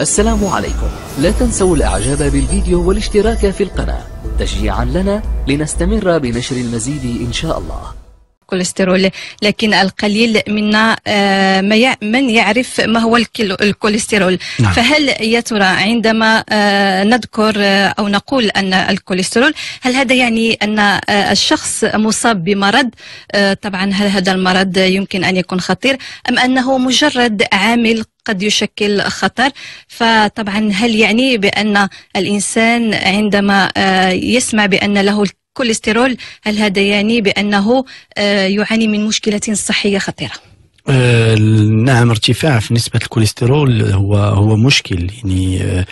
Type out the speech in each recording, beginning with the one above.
السلام عليكم. لا تنسوا الإعجاب بالفيديو والاشتراك في القناة. تشجيعا لنا لنستمر بنشر المزيد إن شاء الله. الكوليسترول لكن القليل منا آه، من يعرف ما هو الكوليسترول. نعم. فهل يا ترى عندما آه، نذكر آه، أو نقول أن الكوليسترول هل هذا يعني أن آه، الشخص مصاب بمرض؟ طبعا هل هذا المرض يمكن أن يكون خطير أم أنه مجرد عامل قد يشكل خطر. فطبعا هل يعني بأن الإنسان عندما آه، يسمع بأن له الكوليسترول هل هذا يعني بأنه آه، يعاني من مشكلة صحية خطيرة؟ آه، نعم ارتفاع في نسبة الكوليسترول هو هو مشكل يعني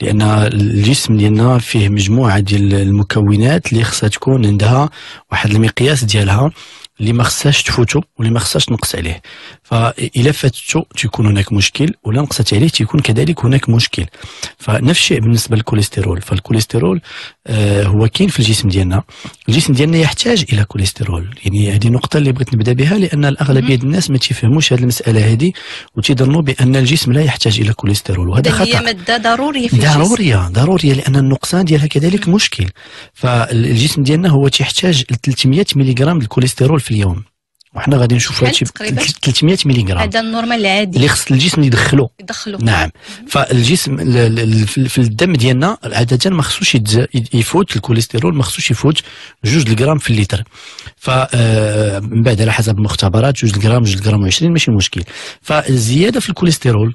لأن الجسم ديالنا فيه مجموعة ديال المكونات اللي خصها تكون عندها واحد المقياس ديالها. اللي ما خصهاش تفوتو واللي ما خصهاش تنقص عليه. فإلا فاتتو تيكون هناك مشكل ولا نقصت عليه تيكون كذلك هناك مشكل. فنفس الشيء بالنسبة للكوليسترول. فالكوليسترول آه، هو كاين في الجسم ديالنا. الجسم ديالنا يحتاج إلى كوليسترول. يعني هذه نقطة اللي بغيت نبدأ بها لأن الأغلبية. الناس ما تيفهموش هذه المسألة هذه وتيظنوا بأن الجسم لا يحتاج إلى كوليسترول. وهذا إذن هي خطأ. مادة ضرورية في الجسم. ضرورية ضرورية لأن النقصان ديالها كذلك مشكل. فالجسم ديالنا هو تيحتاج ل 300 ملغ الكوليسترول في اليوم. وحنا غادي نشوفوا شحال هادشي تقريباً؟ 300 ملغ هذا ال normal العادي. اللي خص الجسم يدخلو. يدخلوا نعم. فالجسم ال- ال- ال- في الدم ديالنا عادة ما خصوش يفوت الكوليسترول ما خصوش يفوت جوج الجرام في اللتر ف آه، من بعد على حسب المختبرات جوج الجرام جوج الجرام و20 ماشي مشكل. فالزياده في الكوليسترول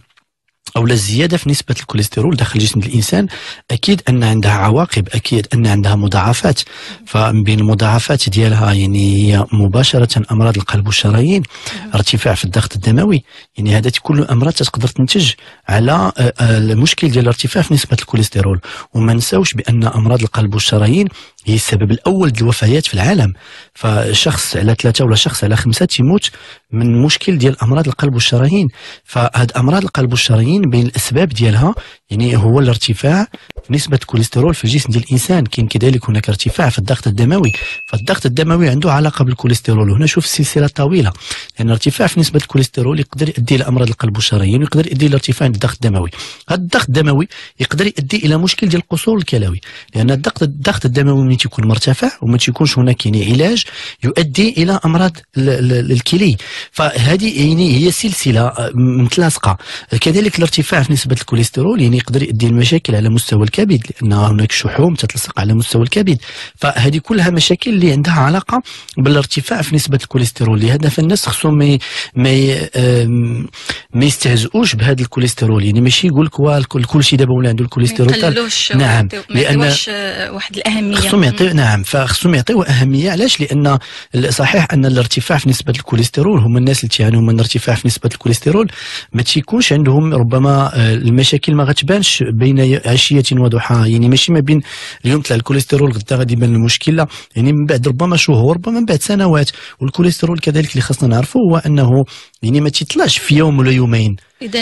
أو الزياده في نسبة الكوليسترول داخل جسم الإنسان أكيد أن عندها عواقب أكيد أن عندها مضاعفات. فمن بين المضاعفات ديالها يعني هي مباشرة أمراض القلب والشرايين ارتفاع في الضغط الدموي. يعني هذا كل أمراض تقدر تنتج على آه، آه، المشكل ديال الارتفاع في نسبة الكوليسترول. وما نساوش بأن أمراض القلب والشرايين هي السبب الأول للوفيات في العالم. فشخص على ثلاثة ولا شخص على خمسة تيموت من مشكل ديال أمراض القلب والشرايين. فهاد أمراض القلب والشرايين بين الأسباب ديالها يعني هو الارتفاع في نسبة الكوليسترول في الجسم ديال الإنسان. كاين كذلك هناك ارتفاع في الضغط الدموي. فالضغط الدموي عنده علاقة بالكوليسترول. وهنا شوف السلسلة الطويلة. لأن ارتفاع في نسبة الكوليسترول يقدر يؤدي إلى أمراض القلب والشرايين ويقدر يؤدي إلى ارتفاع الضغط الدموي. هذا الضغط الدموي يقدر يؤدي إلى مشكل ديال القصور الكلوي. لأن الضغط الضغط الدموي ملي تيكون مرتفع وما تيكونش هناك يعني علاج يؤدي ال- ال- الكلي. فهذه يعني هي سلسلة آه، متلاصقة. كذلك الارتفاع في نسبة الكوليسترول يعني يقدر يؤدي لمشاكل على مستوى الكبد لأن هناك شحوم تتلصق على مستوى الكبد. فهذه كلها مشاكل اللي عندها علاقة بالارتفاع في نسبة الكوليسترول لهذا فالناس خصهم ما ما ما يستهزئوش بهذا الكوليسترول. يعني ماشي يقول لك كل شيء دابا ولا عنده الكوليسترول نعم، يعطيوش آه، واحد الأهمية. خصهم يعطيو نعم. فخصهم يعطيو أهمية. علاش؟ لأن صحيح أن الارتفاع في نسبة الكوليسترول هما الناس اللي تيعانيو من ارتفاع في نسبة الكوليسترول ما تيكونش عندهم ربما آه، المشاكل ما غتبانش بين عشية وضحاها يعني ماشي ما بين اليوم طلع الكوليسترول غدا غادي يبان المشكل لا يعني من بعد ربما شهور ربما من بعد سنوات. والكوليسترول كذلك اللي خاصنا نعرفه هو أنه يعني ما تيطلعش في يوم ولا يومين. إذا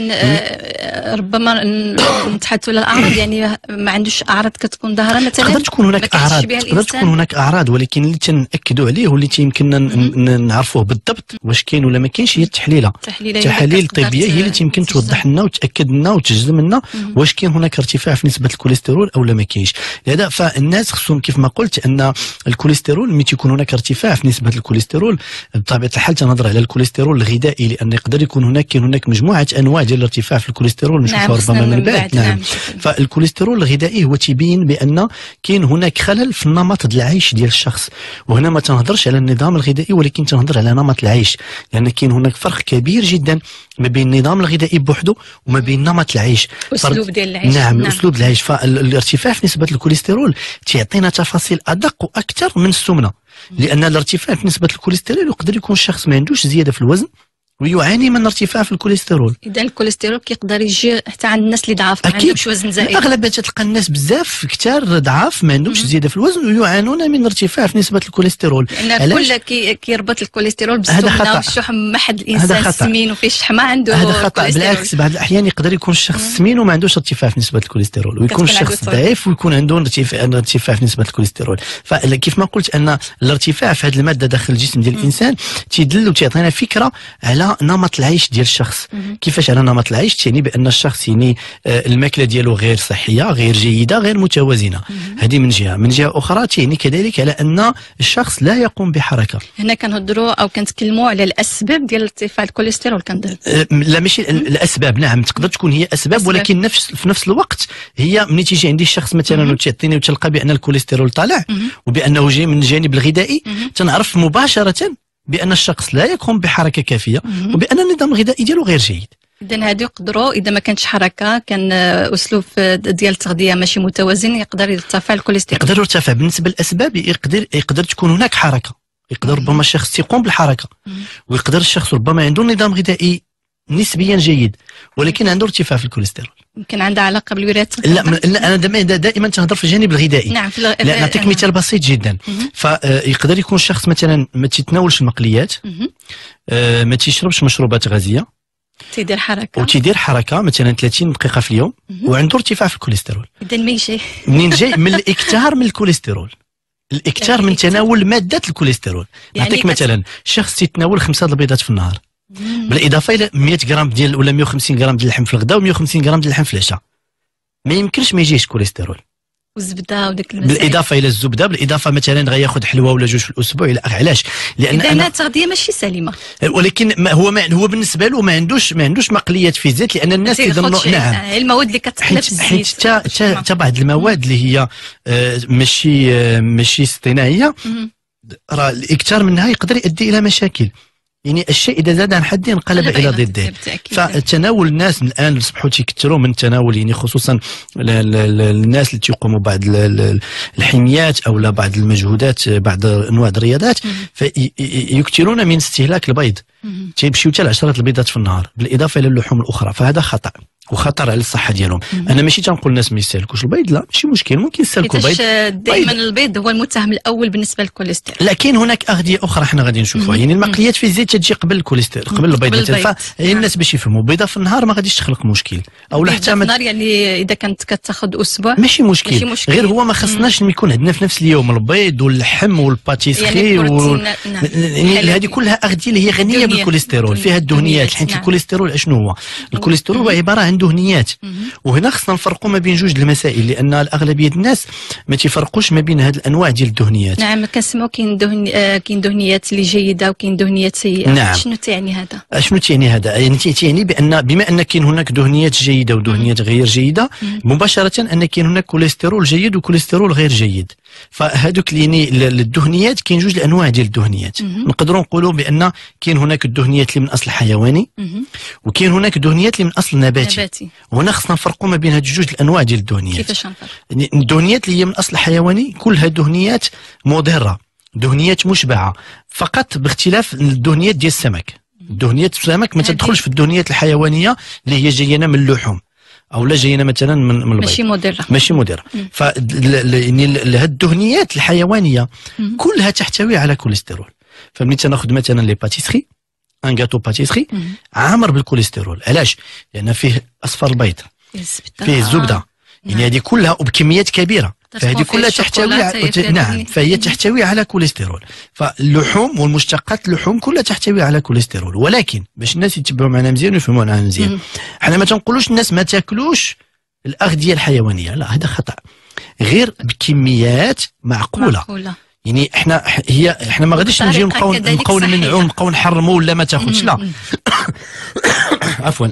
ربما ن- نتحدثوا على الأعراض يعني ما عندوش أعراض كتكون ظاهرة مثلا تقدر تكون هناك أعراض تقدر. تكون هناك أعراض ولكن اللي تنأكدوا عليه واللي تيمكننا نعرفوه بالضبط واش كاين ولا ما كاينش هي التحليلة. تحليل التحاليل الطبيه هي اللي تيمكن توضح لنا وتاكد لنا وتجزم لنا واش كاين هناك ارتفاع في نسبة الكوليسترول أو لا ما كاينش. لهذا فالناس خصهم كيف ما قلت أن الكوليسترول ملي تيكون هناك ارتفاع في نسبة الكوليسترول بطبيعة الحال تنهضر على الكوليسترول الغذائي لأن يقدر يكون هناك كاين هناك مجموعة انواع ديال الارتفاع في الكوليسترول نشوفها نعم ربما من بعد. نعم. شكراً. فالكوليسترول الغذائي هو تيبين بأن كاين هناك خلل في النمط ديال العيش ديال الشخص. وهنا ما تنهضرش على النظام الغذائي ولكن تنهضر على نمط العيش. لأن كاين هناك فرق كبير جدا ما بين النظام الغذائي بوحده وما بين نمط العيش. أسلوب ديال العيش. نعم, نعم. أسلوب العيش. فالارتفاع في نسبة الكوليسترول تعطينا تفاصيل أدق وأكثر من السمنة. لأن الارتفاع في نسبة الكوليسترول يقدر يكون الشخص ما عندوش زيادة في الوزن ويعاني من ارتفاع في الكوليسترول إذا الكوليسترول كيقدر يجي حتى عند الناس اللي ضعاف ما. عندهمش وزن زائد اغلبيه تلقى الناس بزاف كثار ضعاف ما عندهمش زيادة في الوزن ويعانون من ارتفاع في نسبة الكوليسترول لأن علاش؟ كل كي كيربط الكوليسترول بالسمنة. والشحم ما حد الانسان. سمين وفيه شحمه عنده هذا خطأ. بالعكس بعض الأحيان يقدر يكون الشخص سمين وما عندوش ارتفاع في نسبة الكوليسترول ويكون الشخص. ضعيف ويكون عنده ارتفاع ارتفاع في نسبة الكوليسترول فكيف ما قلت أن الارتفاع في هذه المادة داخل الجسم ديال الإنسان تيدل وتعطينا فكرة على على نمط العيش ديال الشخص. كيفاش على نمط العيش تعني بأن الشخص يعني آه، الماكلة ديالو غير صحية غير جيدة غير متوازنة هذه من جهة من جهة أخرى تعني كذلك على أن الشخص لا يقوم بحركة هنا كنهضروا أو كنتكلموا على الأسباب ديال ارتفاع الكوليسترول كنظن آه، لا ماشي ال- الأسباب نعم تقدر تكون هي أسباب أسباب. ولكن نفس في نفس الوقت هي ملي تيجي عندي الشخص مثلا. وتعطيني وتلقى بأن الكوليسترول طالع. وبأنه جاي من الجانب الغذائي. تنعرف مباشرة بأن الشخص لا يقوم بحركة كافية. وبأن النظام الغذائي ديالو غير جيد. اذا هادو يقدروا إذا ما كانتش حركة كان أسلوب ديال التغذية ماشي متوازن يقدر يرتفع الكوليسترول. يقدر يرتفع. بالنسبة للأسباب يقدر يقدر تكون هناك حركة. يقدر ربما الشخص يقوم بالحركة. ويقدر الشخص ربما عنده نظام غذائي نسبيا جيد ولكن عنده ارتفاع في الكوليسترول يمكن عندها علاقة بالوراثة لا أنا دائما دائما تنهضر في الجانب الغذائي نعم في الغ... لا نعطيك نعم. مثال بسيط جدا. فيقدر يكون الشخص مثلا ما تيتناولش المقليات. آه، ما تيشربش مشروبات غازية تيدير حركة وتيدير حركة مثلا 30 دقيقة في اليوم. وعنده ارتفاع في الكوليسترول اذا ما يجي منين جاي من الاكتار من الكوليسترول الاكتار يعني من. تناول ماده الكوليسترول يعني نعطيك مثلا شخص تيتناول خمسة البيضات في النهار. بالإضافة إلى 100 غرام ديال ولا 150 غرام ديال اللحم في الغداء و150 غرام ديال اللحم في العشاء. ما يمكنش ما يجيش كوليسترول. والزبدة المسائل بالإضافة إلى الزبدة بالإضافة مثلا غياخذ حلوة ولا جوج في الأسبوع إلى. علاش؟ لأن إذا أنا التغذية ماشي سليمة. ولكن ما هو ما هو بالنسبة له ما عندوش ما عندوش مقليات في الزيت لأن الناس تياخد يظنوا شي- نعم آه، المواد اللي كتحلى في حيت حيت الزيت تا تا بعض المواد اللي هي آه، ماشي آه، ماشي اصطناعيه. راه الإكثار منها يقدر يؤدي إلى مشاكل. يعني الشيء إذا زاد عن حده انقلب إلى ضده. فتناول الناس الآن اصبحوا تيكثروا من التناول يعني خصوصا الناس اللي تيقوموا بعض ال- ال- الحميات أو بعض المجهودات بعض أنواع الرياضات. فيكثرون من استهلاك البيض. تيمشيو حتى لعشرة البيضات في النهار بالإضافة إلى اللحوم الأخرى فهذا خطأ وخطر على الصحة ديالهم. مهم. أنا ماشي تنقول الناس ما يستهلكوش البيض لا ماشي مشكل ممكن يستهلكوا البيض. دائما البيض هو المتهم الأول بالنسبة للكوليسترول لكن هناك أغذية أخرى حنا غادي نشوفوها. يعني المقليات في الزيت تجي قبل الكوليسترول قبل البيض مثلا. البيض. فهي الناس باش يفهموا. بيضة في النهار ما غاديش تخلق مشكل. أو لا حتى في النهار يعني إذا كانت كتاخذ أسبوع ماشي مشكل. ماشي مشكل. غير هو ما خصناش يكون عندنا في نفس اليوم البيض واللحم وال pâtisserie يعني و... نعم. يعني. هذه كلها أغذية اللي هي غنية. بالكوليسترول فيها الدهنيات حيت نعم. الكوليسترول أشنو هو؟ الكوليسترول هو عبارة عن دهنيات مهم. وهنا خصنا نفرقوا ما بين جوج المسائل لأن الاغلبيه الناس ما تيفرقوش ما بين هذه الأنواع ديال الدهنيات نعم كنسمعوا كاين دهن آه، كاين دهنيات اللي جيدة وكاين دهنيات سيئة نعم. شنو تعني هذا أشنو تعني هذا؟ يعني تعني بأن بما أن كاين هناك دهنيات جيدة ودهنيات غير جيدة. مباشرة أن كاين هناك كوليسترول جيد وكوليسترول غير جيد فهذوك اللي ال- الدهنيات كاين جوج الأنواع ديال الدهنيات. نقدروا نقولوا بأن كاين هناك الدهنيات اللي من أصل حيواني. وكاين هناك الدهنيات اللي من أصل نباتي. نباتي. وهنا خصنا نفرقوا ما بين هاد جوج الأنواع ديال الدهنيات. كيفاش نفرق الدهنيات اللي هي من أصل حيواني كلها دهنيات مضرة. دهنيات مشبعة. فقط باختلاف الدهنيات ديال السمك. دهنيات السمك ما تدخلش في الدهنيات الحيوانية اللي هي جاينا من اللحوم أو لا جاينا مثلا من من ماشي مضرة. ماشي مضرة. مم. ف يعني الدهنيات الحيوانية مم. كلها تحتوي على كوليسترول. فملي تناخذ مثلا les pâtisseries un gâteau pâtisserie. عامر بالكوليسترول. علاش؟ لأن فيه أصفر البيض فيه الزبده يعني نعم. هذه كلها وبكميات كبيرة. فهذه كلها تحتوي على نعم. فهي. تحتوي على كوليسترول فاللحوم والمشتقات اللحوم كلها تحتوي على كوليسترول ولكن باش الناس يتبعوا معنا مزيان ويفهموا معنا مزيان. حنا ما تنقولوش الناس ما تاكلوش الأغذية الحيوانية لا هذا خطأ غير بكميات معقولة معقولة يعني إحنا هي إحنا ما غاديش نجيو بطريقة نبقاو نبقاو. نمنعوا نبقاو نحرموا ولا ما تاخذش لا. عفوا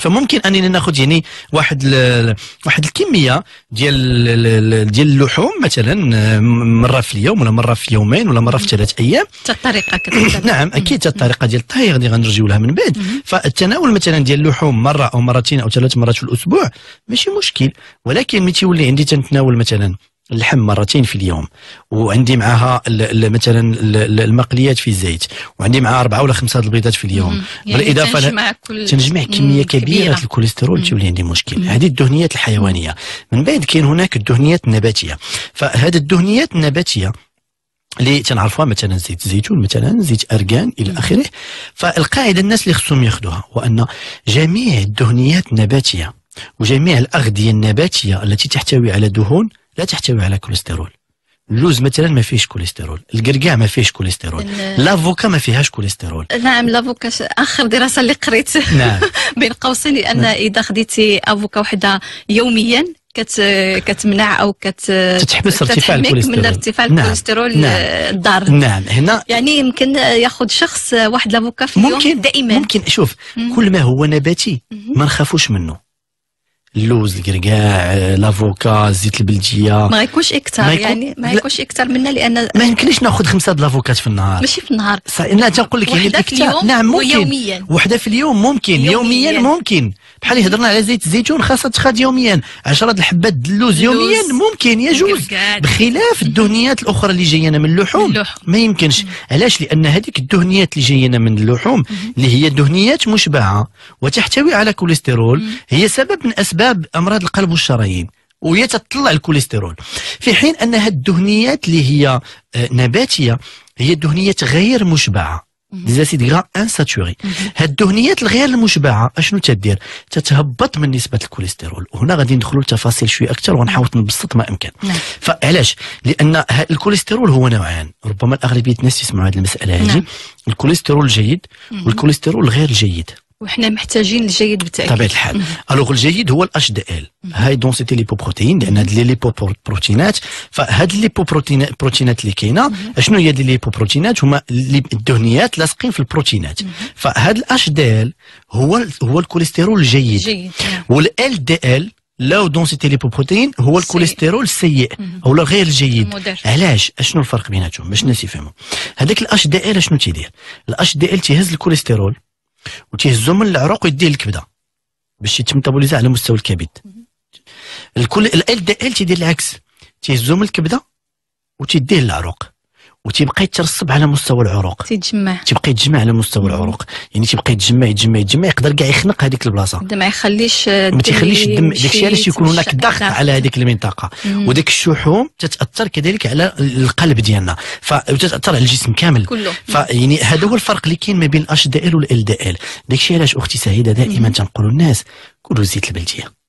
فممكن اننا ناخذ يعني واحد ال- واحد الكمية ديال ال- ال- ديال اللحوم مثلا آه، مرة في اليوم ولا مرة في يومين ولا مرة في ثلاث أيام. الطريقة نعم أكيد الطريقة ديال الطهي غادي غنرجيو لها من بعد. فالتناول مثلا ديال اللحوم مرة أو مرتين أو ثلاث مرات في الأسبوع ماشي مشكل. ولكن ملي تيولي عندي تنتناول مثلا اللحم مرتين في اليوم وعندي معها مثلا ال- ال- المقليات في الزيت وعندي معها أربعة ولا خمسة البيضات في اليوم. يعني بالإضافة تنجمع كل تنجمع كمية. كبيرة الكوليسترول مم. تولي عندي مشكل. هذه الدهنيات الحيوانية من بعد كاين هناك الدهنيات النباتية فهذه الدهنيات النباتية اللي تنعرفوها مثلا زيت الزيتون مثلا زيت ارغان إلى. آخره فالقاعدة الناس اللي خصهم ياخذوها هو أن جميع الدهنيات النباتية وجميع الأغذية النباتية التي تحتوي على دهون لا تحتوي على كوليسترول اللوز مثلا ما فيهش كوليسترول القرقاع ما فيهش كوليسترول l'avocat ما فيهاش كوليسترول نعم l'avocat آخر دراسة اللي قريت نعم بين قوسين لأن نعم. إذا خديتي avocat وحدة يوميا كت كتمنع أو كت تتحبس ارتفاع الكوليسترول. من ارتفاع نعم. الكوليسترول نعم. الضار نعم هنا يعني يمكن ياخذ شخص واحد l'avocat في اليوم دائما ممكن شوف. كل ما هو نباتي. ما نخافوش منه اللوز القرقاع لافوكا الزيت البلديه ما يكونش إكثر ما يكون- يعني ما لا. يكونش إكثر منا لأن ما يمكنليش ناخذ خمسة د لافوكات في النهار ماشي في النهار صح لا تنقول لك يعني. اليوم نعم ممكن ويوميا وحدة في اليوم ممكن يوميا, يومياً. ممكن بحال اللي هضرنا على زيت الزيتون خاصها تخاد يوميا. 10 د الحبات اللوز. يوميا ممكن يجوز. بخلاف الدهنيات الأخرى اللي جاينا من اللحوم. ما يمكنش. علاش؟ لأن هذيك الدهنيات اللي جاينا من اللحوم اللي هي دهنيات مشبعة وتحتوي على كوليسترول. هي سبب من أسباب أمراض القلب والشرايين وهي تطلع الكوليسترول. في حين ان هاد الدهنيات اللي هي آه، نباتية هي دهنيات غير مشبعة. des acides gras insaturés هاد الدهنيات الغير المشبعه اشنو تدير تتهبط من نسبه الكوليسترول وهنا غادي ندخلوا لتفاصيل شوية أكثر ونحاول نبسط ما امكن نعم. فعلاش لأن الكوليسترول هو نوعان ربما الاغلبيه الناس يسمعوا هذه المساله هذه نعم. الكوليسترول الجيد والكوليسترول الغير الجيد وحنا محتاجين الجيد بالتأكيد. بطبيعه الحال. الوغ الجيد هو ال HDL high density lipoprotein لأن هاد les ليبوبروتينات فهاد الليبوبروتينات اللي كاينة. اشنو هي des ليبوبروتينات هما الدهنيات لاصقين في البروتينات. فهاد ال HDL هو هو الكوليسترول الجيد. جيد. وال LDL low density lipoprotein هو الكوليسترول السيء. أو غير الجيد. علاش؟ أشنو الفرق بيناتهم؟ باش الناس يفهموا هذاك ال HDL اشنو تيدير؟ ال HDL تيهز الكوليسترول. وتيهزو من العروق ويديه للكبده باش يتم métaboliser على مستوى الكبد. ال LDL تيدير العكس. تيهزو من الكبدة وتيديه للعروق وتيبقى يترسب على مستوى العروق. تيتجمع. تيبقى يتجمع على مستوى العروق. يعني تيبقى يتجمع يتجمع يتجمع يقدر كاع يخنق هذيك البلاصة. ما يخليش ما تيخليش الدم داكشي علاش يكون هناك ضغط على هذيك المنطقة. مم. وداك الشحوم تتأثر كذلك على القلب ديالنا. فتتاثر على الجسم كامل. كله. فيعني هذا هو الفرق اللي كاين ما بين الاش دي ال والال دي ال داكشي علاش أختي سعيدة دائما تنقولوا الناس كلوا الزيت البلدية.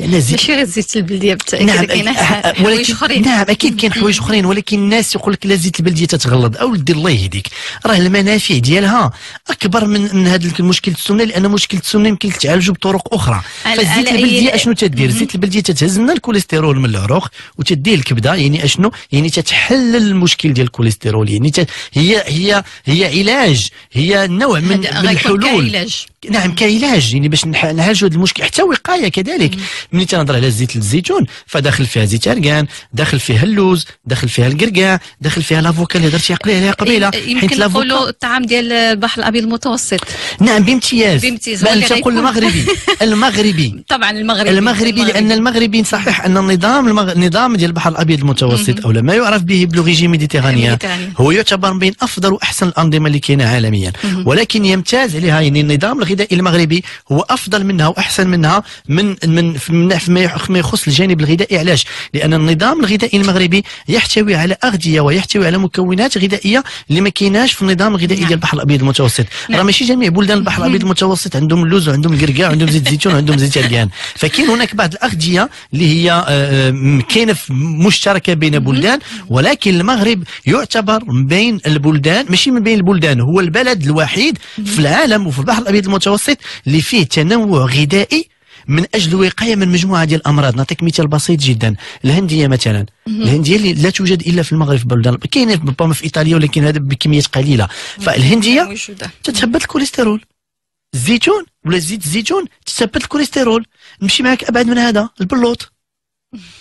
لأن الزيت ماشي غير الزيت البلدية بالتاكيد نعم. كاين أ- أ- حوايج أخرين. نعم أكيد كاين حوايج أخرين ولكن الناس يقول لك لا زيت البلدية تتغلظ أو الله يهديك. راه المنافع ديالها أكبر من من هذا المشكل السمنة لأن مشكل السمنة يمكن تعالجه بطرق أخرى. فالزيت البلدية أشنو تدير؟ الزيت البلدية تتهز لنا الكوليسترول من العروق وتديه الكبدة يعني أشنو؟ يعني تتحلل المشكل ديال الكوليسترول يعني تت- هي هي هي علاج. هي نوع من, من الحلول. كعلاج. نعم كعلاج. يعني باش نعالجوا هذا المشكل. حتى وقاية كذلك. ملي تنهضر على زيت الزيتون فداخل فيها زيت اركان داخل فيها اللوز داخل فيها القرقاع داخل فيها l'avocat اللي هضرتي عليها قبيلة. يمكن نقولوا الطعام ديال البحر الأبيض المتوسط. نعم بامتياز. بامتياز، بل تقول المغربي. المغربي. طبعا المغربي. المغربي لأن المغربي. صحيح أن النظام. النظام ديال البحر الأبيض المتوسط أو ما يعرف به ب le régime méditerranéen. هو يعتبر من بين أفضل وأحسن الأنظمة اللي كاينة عالميا. ولكن يمتاز عليها يعني النظام الغذائي المغربي هو أفضل منها وأحسن منها من من فيما فيما يخ- فيما يخص الجانب الغذائي. علاش؟ لأن النظام الغذائي المغربي يحتوي على أغذية ويحتوي على مكونات غذائية اللي ما كايناش في النظام الغذائي نعم. ديال البحر الأبيض المتوسط. نعم. راه ماشي جميع بلدان البحر الأبيض المتوسط عندهم اللوز وعندهم القرقاع وعندهم زيت الزيتون وعندهم زيت الريان فكاين هناك بعض الأغذية اللي هي آه، آه، كاينة في- مشتركة بين بلدان ولكن المغرب يعتبر من بين البلدان ماشي من بين البلدان هو البلد الوحيد في العالم وفي البحر الأبيض المتوسط اللي فيه تنوع غذائي من أجل الوقايه من مجموعة ديال الأمراض. نعطيك مثال بسيط جدا. الهندية مثلا. الهندية اللي لا توجد إلا في المغرب بلدان كاينة ربما في إيطاليا ولكن هذا بكميات قليلة. فالهندية تتهبط الكوليسترول. الزيتون ولا زيت الزيتون تتهبط الكوليسترول. نمشي معك أبعد من هذا. البلوط.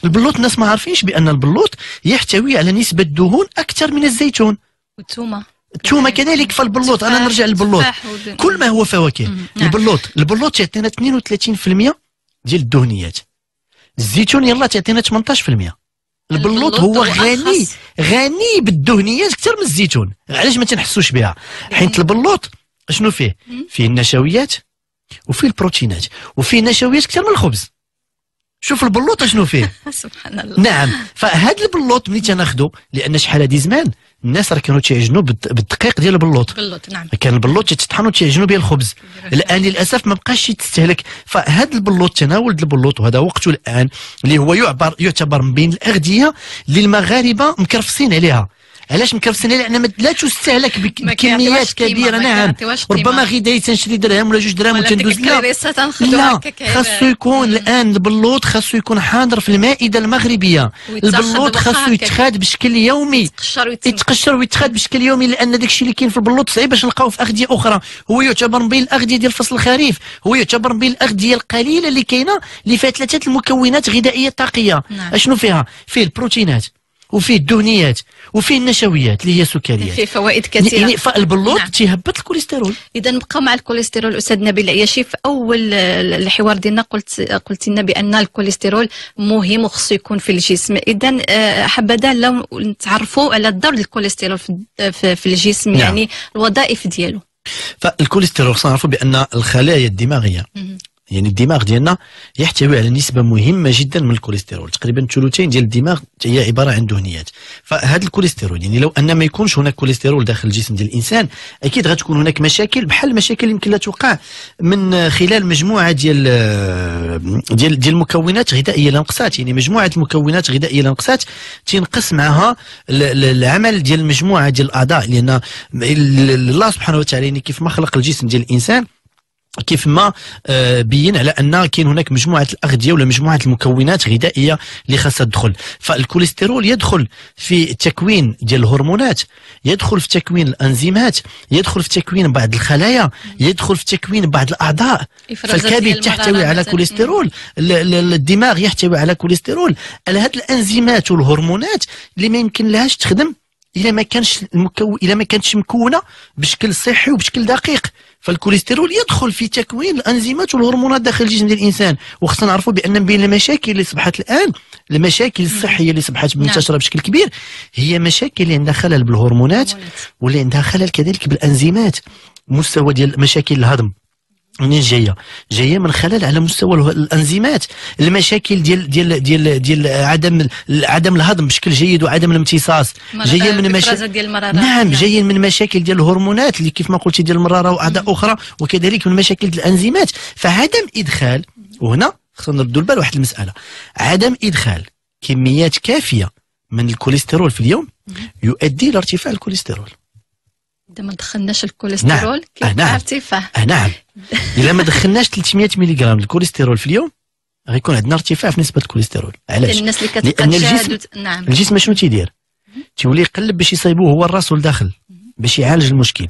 البلوط الناس ما عارفينش بأن البلوط يحتوي على نسبة دهون أكثر من الزيتون. والثومه الثومه كذلك فالبلوط أنا نرجع للبلوط. كل ما هو فواكه. نعم. البلوط البلوط تعطينا 32% ديال الدهنيات. الزيتون يلا تعطينا 18% البلوط هو غني. غني بالدهنيات أكثر من الزيتون. علاش ما تنحسوش بها؟ حيت البلوط شنو فيه. فيه النشويات وفيه البروتينات وفيه نشويات أكثر من الخبز. شوف البلوط شنو فيه. سبحان الله. نعم. فهاد البلوط ملي تناخدو لأن شحال هادي زمان؟ الناس راه كانوا تيعجنوا بالد- بالدقيق ديال البلوط. باللوط نعم. كان البلوط تيتطحن وتيعجنوا به الخبز. الآن للأسف ما بقاش يتستهلك فهذا البلوط تناول البلوط وهذا وقته الآن اللي هو يعبر يعتبر من بين الأغذية اللي المغاربه مكرفسين عليها. علاش مكرفسين عليها لأن ما- لا تستهلك بكميات كبيرة نعم. ربما غذائي تنشري درهم ولا جوج بديك وتندوز. لا. لا. خاصو يكون الآن البلوط خاصو يكون حاضر في المائدة المغربية. البلوط خاصو. يتخاد بشكل يومي. يتقشر ويتخاد بشكل يومي لأن داك الشيء اللي كاين في البلوط صعيب باش نلقاوه في أغذية أخرى. هو يعتبر من بين الأغذية ديال فصل الخريف. هو يعتبر من بين الأغذية القليلة اللي كاينة اللي فيها ثلاثة المكونات غذائية طاقية. نعم. أشنو فيها؟ فيه البروتينات. وفيه الدهنيات وفيه النشويات اللي هي السكريات فيه فوائد كثيرة يعني فالبلوط نعم. تيهبط الكوليسترول إذا نبقى مع الكوليسترول أستاذ نبيل العياشي في أول آه، الحوار ديالنا قلت قلت لنا بأن الكوليسترول مهم وخصو يكون في الجسم إذا آه، حبذا لو نتعرفوا على دور الكوليسترول في الجسم نعم. يعني الوظائف ديالو فالكوليسترول خصنا نعرفوا بأن الخلايا الدماغية. يعني الدماغ ديالنا يحتوي على نسبة مهمة جدا من الكوليسترول. تقريبا ثلثين ديال الدماغ هي عبارة عن دهنيات. فهذا الكوليسترول يعني لو أن ما يكونش هناك كوليسترول داخل الجسم ديال الإنسان أكيد غتكون هناك مشاكل بحال المشاكل يمكن لا توقع من خلال مجموعة ديال ديال ديال المكونات غذائية اللي نقصات يعني مجموعة المكونات غذائية اللي نقصات تنقص معها ال- ال- العمل ديال مجموعة ديال الأعضاء. لأن ال- ال- الله سبحانه وتعالى يعني كيف ما خلق الجسم ديال الإنسان كيف ما آه، بين على أن كاين هناك مجموعة الأغذية ولا مجموعة المكونات الغذائيه اللي خاصها تدخل. فالكوليسترول يدخل في تكوين ديال الهرمونات يدخل في تكوين الأنزيمات يدخل في تكوين بعض الخلايا يدخل في تكوين بعض الأعضاء. فالكبد تحتوي على. كوليسترول ال- ال- الدماغ يحتوي على كوليسترول. على هاد الأنزيمات والهرمونات اللي ما يمكن لهاش تخدم إلا ما كانش المكون إلا ما كانتش مكونة بشكل صحي وبشكل دقيق. فالكوليسترول يدخل في تكوين الأنزيمات والهرمونات داخل الجسم ديال الإنسان. وخصنا نعرفوا بأن من بين المشاكل اللي صبحت الآن المشاكل الصحية اللي صبحت منتشرة بشكل كبير هي مشاكل اللي عندها خلل بالهرمونات واللي عندها خلل كذلك بالأنزيمات. مستوى ديال مشاكل الهضم. منين جاية؟ جاية من خلل على مستوى الانزيمات، المشاكل ديال ديال ديال ديال عدم عدم الهضم بشكل جيد وعدم الامتصاص، جاية من مشاكل المرارة. نعم جايين من مشاكل ديال الهرمونات اللي كيف ما قلتي ديال المرارة وأعضاء أخرى وكذلك من مشاكل الانزيمات فعدم إدخال وهنا خصنا نردوا البال واحد المسألة. عدم إدخال كميات كافية من الكوليسترول في اليوم يؤدي إلى ارتفاع الكوليسترول. اذا ما دخلناش الكوليسترول نعم. آه، نعم. ارتفاع آه نعم. اذا ما دخلناش 300 ملغ الكوليسترول في اليوم غيكون عندنا ارتفاع في نسبة الكوليسترول. علاش؟ الناس اللي كتبقى الجسم- نعم. الجسم شنو تيدير؟ تيولي يقلب باش يصايبوه هو براسو لداخل باش يعالج المشكل.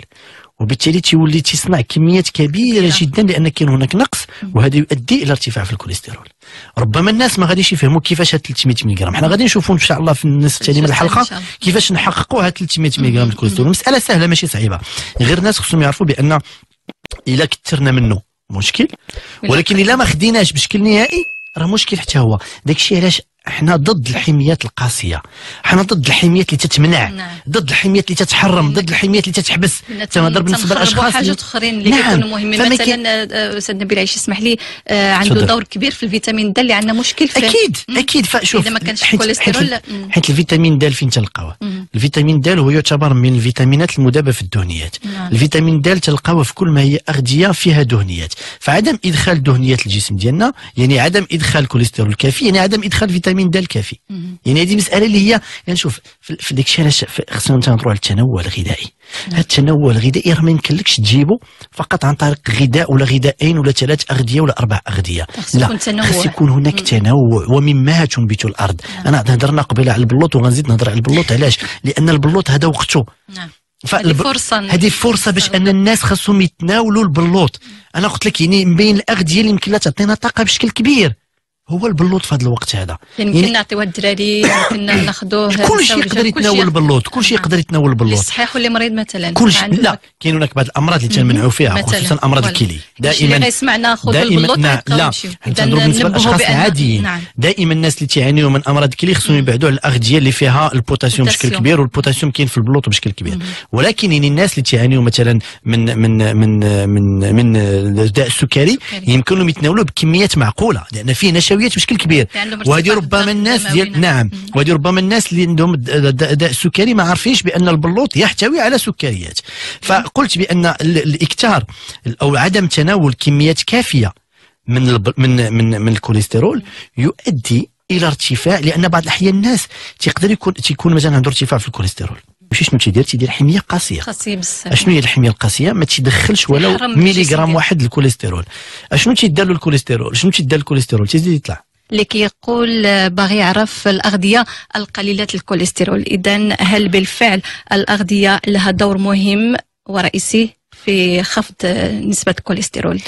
وبالتالي تيولي تيصنع كميات كبيرة. جدا لأن كاين هناك نقص وهذا يؤدي إلى ارتفاع في الكوليسترول. ربما الناس ما غاديش يفهموا كيفاش هاد 300 ملغ حنا غادي نشوفوا إن شاء الله في النصف الثاني من الحلقة. كيفاش نحققوا هاد 300 ملغ الكوليسترول. مسألة سهلة ماشي صعيبة. غير الناس خصهم يعرفوا بأن إلا كثرنا منه مشكل ولكن إلا ما خديناش بشكل نهائي راه مشكل حتى هو. داكشي علاش حنا ضد الحميات القاسية حنا ضد الحميات اللي تتمنع نعم. ضد الحميات اللي تتحرم ضد الحميات اللي تتحبس تنهضر بالنسبة للاشخاص اللي- حاجات أخرين اللي نعم. كيكونوا مهمين مثلا آه، أستاذ نبيل عياشي اسمح لي آه، عنده. دور كبير في الفيتامين د اللي عندنا مشكل فيه أكيد مم. أكيد فشوف إذا ما كانش حيت- كوليسترول حيت. حيت الفيتامين د فين تلقاوه. الفيتامين د هو يعتبر من الفيتامينات المذابه في الدهنيات نعم. الفيتامين د تلقاوه في كل ما هي أغذية فيها دهنيات فعدم إدخال دهنيات للجسم ديالنا يعني عدم إدخال كوليسترول كافي يعني عدم إدخال فيتامين د الكافي. يعني هذه مسألة اللي هي يعني شوف في ديك الشيء علاش خصنا نهضروا على التنوع الغذائي. هذا التنوع الغذائي راه ما يمكنلكش تجيبه فقط عن طريق غذاء ولا غذائين ولا ثلاث أغذية ولا أربع أغذية. لا. خص يكون هناك تنوع ومما تنبت الأرض. أنا هضرنا قبيله على البلوط وغنزيد نهضر على البلوط. علاش؟ لأن البلوط هذا وقته نعم. فالب- هذه فرصة. هذه فرصة باش أن الناس خاصهم يتناولوا البلوط. أنا قلت لك يعني من بين الأغذية اللي يمكن لها تعطينا طاقة بشكل كبير. هو البلوط في هذا الوقت هذا. يعني يمكن نعطيوها الدراري يمكن ناخذوه كل شيء يقدر يتناول البلوط كل شيء يقدر يتناول اللي البلوط صحيح واللي مريض مثلا؟ كل شيء لا كاين هناك بعض الأمراض اللي تيمنعوا فيها. خصوصا أمراض. الكلي. دائما اللي غيسمعنا خذ البلوط لا. إذا تنهضر بالنسبة للاشخاص العاديين نعم. دائما الناس اللي تعانيوا من أمراض الكلي خصهم يبعدوا على الأغذية اللي فيها البوتاسيوم بشكل. كبير والبوتاسيوم كاين في البلوط بشكل كبير. ولكن يعني الناس اللي تعانيوا مثلا من من من من من الداء السكري. يمكن لهم يتناولوا بكميات معقولة. لأن فيه نشويات الحلويات مشكل كبير. عندهم وهذه ربما الناس ديال نعم. وهذه ربما الناس اللي عندهم داء السكري ما عارفينش بأن البلوط يحتوي على سكريات. فقلت بأن ال- الاكثار أو عدم تناول كميات كافية من الب... من من من الكوليسترول يؤدي إلى ارتفاع لأن بعض الأحيان الناس تقدر يكون تيكون مثلا عنده ارتفاع في الكوليسترول. ماشي شنو تيدير؟ تيدير حمية قاسية قاسية بزاف. أشنو هي الحمية القاسيه ما تيدخلش ولو يحرم الجسم ميلي غرام ديالو. واحد الكوليسترول. أشنو تيدار له الكوليسترول؟ شنو تيدار الكوليسترول؟ تيزيد يطلع. اللي كيقول آه، باغي يعرف الأغذية القليلة الكوليسترول. إذا هل بالفعل الأغذية لها دور مهم ورئيسي؟ في خفض نسبة الكوليسترول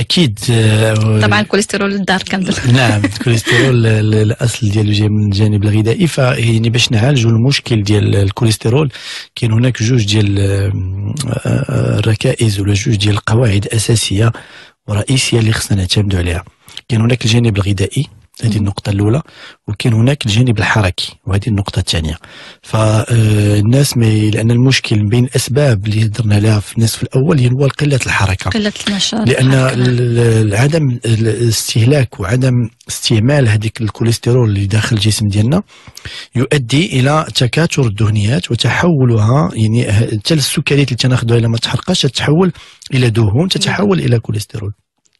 أكيد آه، طبعا الكوليسترول الضار كنظن نعم الكوليسترول ال- الأصل ديالو جاي من الجانب الغذائي فيعني باش نعالجوا المشكل ديال الكوليسترول. كاين هناك جوج ديال آه، آه، الركائز ولا جوج ديال القواعد أساسية ورئيسية اللي خصنا نعتمدوا عليها. كاين هناك الجانب الغذائي هذه النقطة الأولى وكاين هناك الجانب الحركي وهذه النقطة الثانية. فالناس ما لأن المشكل بين الأسباب اللي هضرنا عليها في النصف الأول هو قلة الحركة. قلة النشاط ال- عدم الاستهلاك وعدم استعمال هذيك الكوليسترول اللي داخل الجسم ديالنا يؤدي إلى تكاثر الدهنيات وتحولها يعني حتى السكريات اللي تناخذها إلا ما تحرقش تتحول إلى دهون تتحول إلى كوليسترول.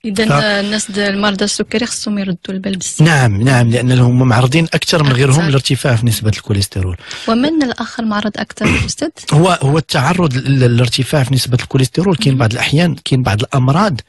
آه، الناس المرضى السكري خصهم يردوا البال بزاف. نعم نعم لأن هم معرضين أكثر من غيرهم أكثر. للارتفاع في نسبة الكوليسترول. ومن الآخر معرض أكثر أستاذ هو هو التعرض لل- للارتفاع في نسبة الكوليسترول كاين بعض الأحيان كاين بعض الأمراض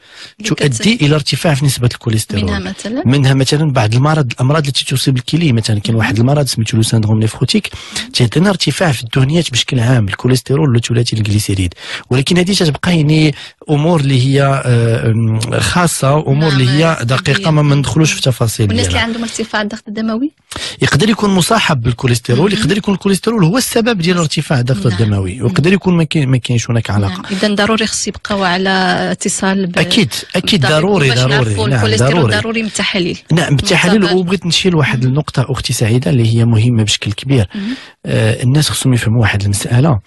تؤدي إلى ارتفاع في نسبة الكوليسترول. منها مثلا؟ منها مثلا بعض المرض الأمراض التي تصيب الكلى مثلا كاين واحد المرض سميتو le syndrome néphrotique تيعطينا ارتفاع في الدهنيات بشكل عام الكوليسترول ولا ثلاثي الجليسيريد. ولكن هذه تتبقى يعني أمور اللي هي آه، أم، خاصة امور نعم، اللي هي سلبية. دقيقة ما ندخلوش في تفاصيل والناس اللي عندهم ارتفاع الضغط الدموي يقدر يكون مصاحب بالكوليسترول. يقدر يكون الكوليسترول هو السبب ديال ارتفاع الضغط نعم. الدموي ويقدر يكون ما كاين- ما كاينش هناك علاقة. نعم. إذا ضروري خص يبقاو على اتصال ب... أكيد أكيد ضروري ضروري. نعم ضروري. ضروري من التحاليل. نعم بالتحاليل. وبغيت نشير لواحد النقطة أختي سعيدة اللي هي مهمة بشكل كبير. آه الناس خصهم يفهموا واحد المسألة.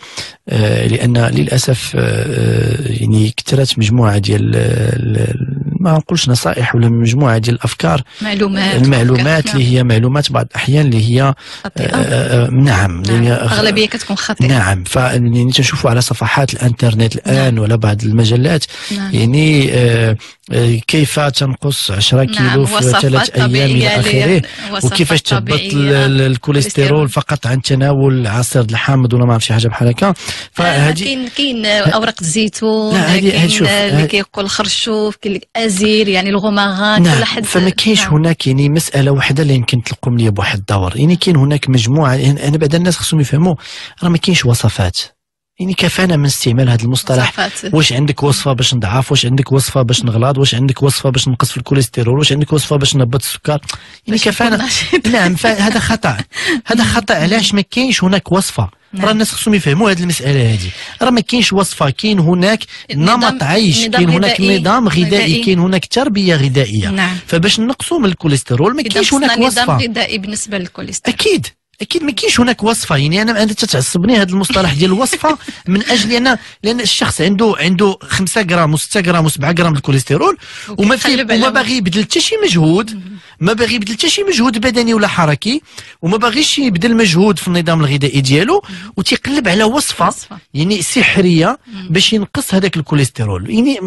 آه لأن للأسف آه يعني كثرت مجموعة ديال ال- ال- ما نقولش نصائح ولا مجموعة ديال الأفكار. معلومات. المعلومات نعم. اللي هي معلومات بعض الأحيان اللي هي آه خطيئة آه نعم اللي نعم. هي- أغلبية كتكون خطيئة. نعم. فيعني تنشوفوا على صفحات الإنترنت الآن ولا بعض المجلات نعم. يعني آه آه كيف تنقص 10 نعم، كيلو في ثلاث أيام إلى آخره؟ وكيفاش تهبط الكوليسترول فقط عن تناول عصير الحامض ولا ما عرف شي حاجة بحال هكا؟ آه، فهذه كاين كاين أوراق الزيتون كاين اللي كيقول خرشوف كاين اللي أزير يعني الغوماغان كل نعم حد فما كاينش نعم. هناك يعني مسألة واحدة اللي يمكن تلقوا لي بواحد الدور يعني كاين هناك مجموعة يعني أنا بعد الناس خصهم يفهموا راه ما كاينش وصفات. يعني كفانا من استعمال هذا المصطلح. وصفات. واش عندك وصفة باش نضعف؟ واش عندك وصفة باش نغلاظ واش عندك وصفة باش نقص في الكوليسترول؟ واش عندك وصفة باش نهبط السكر؟ يعني كفانا. نعم فهذا خطأ. هذا خطأ. علاش ما كاينش هناك وصفة؟ نعم. راه الناس خصهم يفهموا هذه المسألة هذه راه ما كاينش وصفة كاين هناك نمط عيش كاين هناك نظام غذائي. كاين هناك تربية غذائية. نعم. فباش نقصوا من الكوليسترول ما كاينش هناك خصنا نظام وصفة. غذائي بالنسبة للكوليسترول. أكيد. أكيد ما كاينش هناك وصفة يعني أنا أنا تتعصبني هذا المصطلح ديال الوصفة من أجل ان لأن الشخص عنده عنده 5 غرام و6 غرام و7 غرام الكوليسترول وما في وما باغي يبذل حتى شي مجهود ما باغي يبذل حتى شي مجهود بدني ولا حركي وما باغيش يبذل مجهود في النظام الغذائي ديالو وتيقلب على وصفة. يعني سحرية باش ينقص هذاك الكوليسترول يعني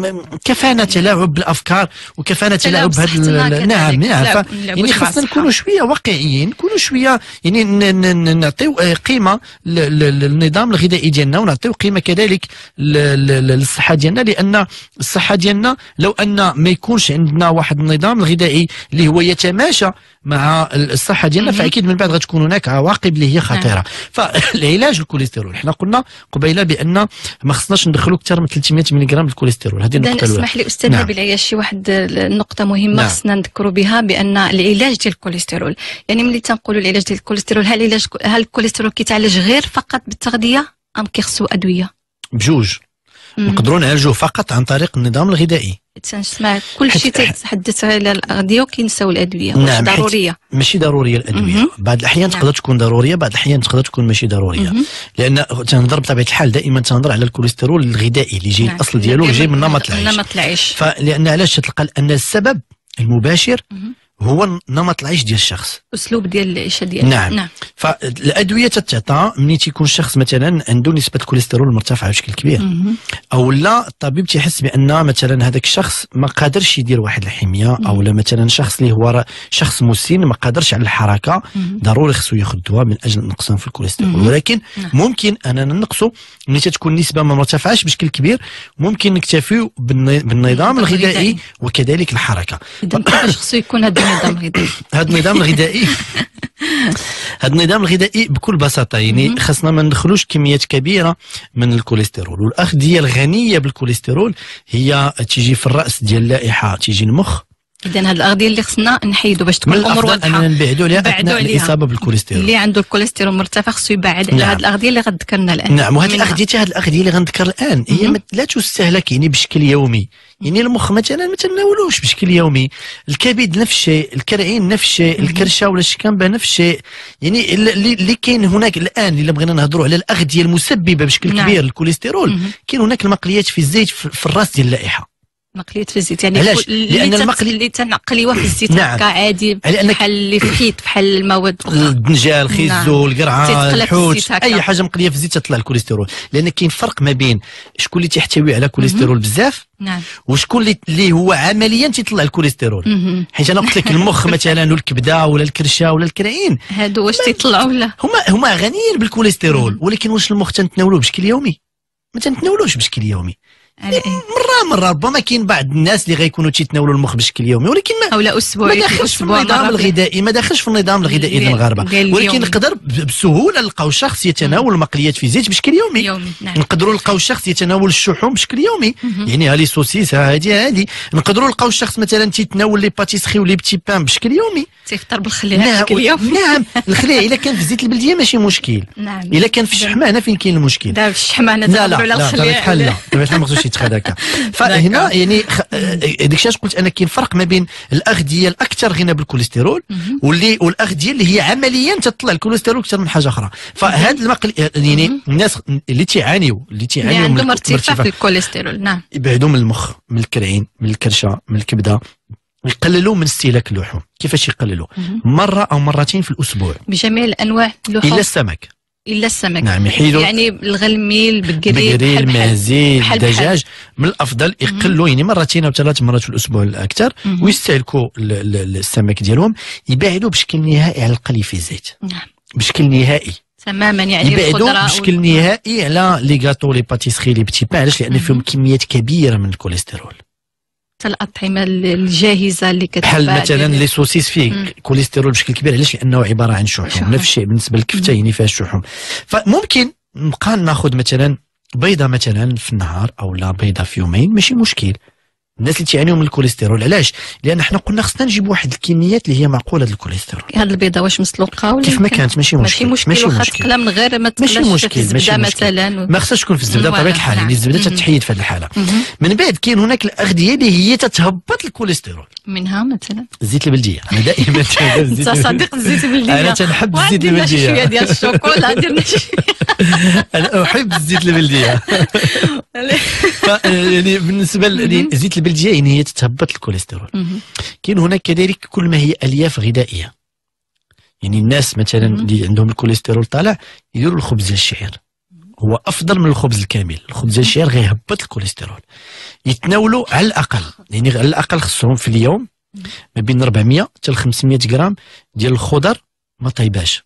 كفانا تلاعب بالأفكار وكفانا تلاعب بهذا نعم. نعم يعني خاصنا. نكونوا شوية واقعيين نكونوا شوية يعني نعطيو آه، قيمة للنظام الغذائي ديالنا ونعطيو قيمة كذلك للصحة ديالنا لأن الصحة ديالنا لو أن ما يكونش عندنا واحد النظام الغذائي اللي هو يتماشى مع الصحة ديالنا. فأكيد من بعد غتكون هناك عواقب اللي هي خطيرة فالعلاج الكوليسترول حنا قلنا قبيلة بأن ما خصناش ندخلوا أكثر من 300 ملغ الكوليسترول هذه النقطة الأولى اسمح لي أستاذ نعم. نبيل عياش شي واحد النقطه مهمة نعم. خصنا نذكروا بها بأن العلاج ديال الكوليسترول يعني ملي تنقولوا العلاج ديال الكوليسترول هل العلاج هل الكوليسترول كيتعالج غير فقط بالتغذية أم كيخصو أدوية بجوج. نقدروا نعالجوه فقط عن طريق النظام الغذائي تنسمع كل شيء تيتحدث على الاغذيه وكينساو الأدوية نعم، ضرورية ماشي ضروريه الأدوية. بعض الأحيان نعم. تقدر تكون ضرورية بعض الأحيان تقدر تكون ماشي ضرورية. لأن تنهضر بطبيعة الحال دائما تنهضر على الكوليسترول الغذائي اللي جاي نعم. الأصل ديالو جاي من نمط العيش نمط العيش فلأن علاش تلقى أن السبب المباشر مهم. هو نمط العيش ديال الشخص أسلوب ديال العيشة ديالك نعم. نعم فالادويه تتعطى ملي تيكون الشخص مثلا عنده نسبة الكوليسترول مرتفعة بشكل كبير. أو لا الطبيب تيحس بأن مثلا هذاك الشخص ما قادرش يدير واحد الحمية أو لا مثلا شخص اللي هو شخص مسن ما قادرش على الحركة. ضروري خصو ياخذ دواء من أجل النقصان في الكوليسترول مهم. ولكن نعم. ممكن أننا ننقصوا ملي تتكون النسبة ما مرتفعاش بشكل كبير ممكن نكتفيو بالنظام النظام الغذائي الغذائي. وكذلك الحركة اذا كيفاش خصو يكون هذا النظام الغذائي. هذا النظام الغذائي. هذا النظام الغذائي بكل بساطة يعني. خاصنا ما ندخلوش كميات كبيرة من الكوليسترول. والاغذيه الغنية بالكوليسترول هي تيجي في الرأس ديال اللائحة تيجي المخ اذا هذه الأغذية اللي خصنا نحيدوا باش تكون الأمور واضحة أننا نبعدوا عليها أثناء. الإصابة بالكوليسترول اللي عنده الكوليسترول مرتفع خصو يبعد على نعم. هذه الأغذية اللي غذكرنا الآن نعم منها. الاغذيه هذه الأغذية اللي غنذكر الآن هي لا تستهلك يعني بشكل يومي يعني المخ مثلا ما تناولوش بشكل يومي الكبد نفس الشيء الكرعين نفس الشيء. الكرشة ولا الشكامبه نفس الشيء يعني اللي اللي كاين هناك الآن الا بغينا نهضروا على الأغذية المسببة بشكل نعم. كبير للكوليسترول. كاين هناك المقليات في الزيت في في الراس ديال اللائحة مقلية في الزيت يعني علاش؟ تت- المقلي- اللي تنقليوها في الزيت نعم. عادي بحال اللي في الحيط بحال المواد الدنجال خيزو نعم. القرعة الحوت. أي حاجة مقلية في الزيت تطلع الكوليسترول لأن كاين فرق ما بين شكون اللي تحتوي على كوليسترول بزاف نعم وشكون اللي هو عمليا تيطلع الكوليسترول. حيت أنا قلت لك المخ مثلا والكبدة ولا الكرشة ولا الكرعين هادو واش تيطلعوا ولا هما هما غنيين بالكوليسترول. ولكن واش المخ تنتناولوه بشكل يومي ما تنتناولوش بشكل يومي على إيه مره مرة ربما كاين بعض الناس اللي غيكونوا تيتناولوا المخ بشكل يومي ولكن ما أو لا ما داخلش في أسبوع النظام في- الغذائي ما داخلش في النظام الغذائي للمغاربه ولكن. نقدر بسهولة نلقاو شخص يتناول المقليات في زيت بشكل يومي. يومي نعم. نقدروا نلقاو شخص يتناول الشحوم بشكل يومي. مهم. يعني ها les saucisses ها هادي هادي نقدروا نلقاو شخص مثلا تيتناول les pâtisseries و les petits pains بشكل يومي. تيفطر بالخليه نعم بشكل يومي نعم. الخليه إلا كان في الزيت البلدية ماشي مشكل. نعم. إلا كان في الشحمه هنا فين كاين المشكل؟ دابا الشحمه أنا لا لا لا. لا يتخذ هكا فهنا. يعني خ- آه، ديك الشيء قلت أنا كاين فرق ما بين الأغذية الأكثر غنى بالكوليسترول. واللي والأغذية اللي هي عمليا تطلع الكوليسترول أكثر من حاجة أخرى. فهاد المقل يعني مهم. الناس اللي تيعانيوا اللي من عندهم ارتفاع في الكوليسترول نعم. يبعدوا من المخ من الكرعين من الكرشة من الكبدة. يقللوا من استهلاك اللحوم. كيفاش يقللوا. مرة أو مرتين في الأسبوع. بجميع الأنواع إلا اللحوم السمك. إلا السمك نعم يحيدوا يعني الغلميل. المازيل بحال بحال. الدجاج من الأفضل يقلوا يعني مرتين أو ثلاث مرات في الأسبوع الأكثر. ويستهلكوا ال- ال- السمك ديالهم يبعدوا بشكل نهائي على القلي في الزيت نعم بشكل نهائي تماما يعني يبعدوا بشكل وال- نهائي على les gâteaux les pâtisseries les petits pains علاش لأن. فيهم كميات كبيرة من الكوليسترول الأطعمة الجاهزة اللي كتباع بحال مثلا لي سوسيس فيه. كوليسترول بشكل كبير علاش لأنه عبارة عن شحوم شحوم. نفس الشيء بالنسبة. يعني فيها الشحوم فممكن نبقى ناخذ مثلا بيضة مثلا في النهار أو لا بيضة في يومين ماشي مشكل الناس اللي تعانيوا من الكوليسترول. علاش؟ لأن حنا قلنا خصنا نجيب واحد الكميات اللي هي معقولة الكوليسترول. هاد البيضة واش مسلوقة ولا كيف ما كانت؟ ماشي ماشي مشكل مشكل واخا تقلى من غير ما ماشي مشكل، في الزبدة ماشي مشكل. مثلا. ما خصهاش تكون في الزبدة فوالا، بطبيعة الحال يعني نعم. الزبده. تتحيد في هذه الحالة. من بعد كاين هناك الأغذية اللي هي تتهبط الكوليسترول. منها مثلا؟ الزيت البلدية. أنا دائما أنت صديق الزيت البلدية؟ أنا تنحب الزيت شي شوية البلديه ديال الشوكولا درنا أنا أحب الزيت البلدية. يعني بالنسبة ل- البلديه يعني هي تتهبط الكوليسترول. كاين هناك كذلك كل ما هي ألياف غذائية. يعني الناس مثلا. اللي عندهم الكوليسترول طالع يديروا الخبز الشعير. هو أفضل من الخبز الكامل. الخبز الشعير غيهبط الكوليسترول. يتناولوا على الأقل. يعني على الأقل خصهم في اليوم ما بين 400 حتى ل 500 غرام ديال الخضر ما طيباش.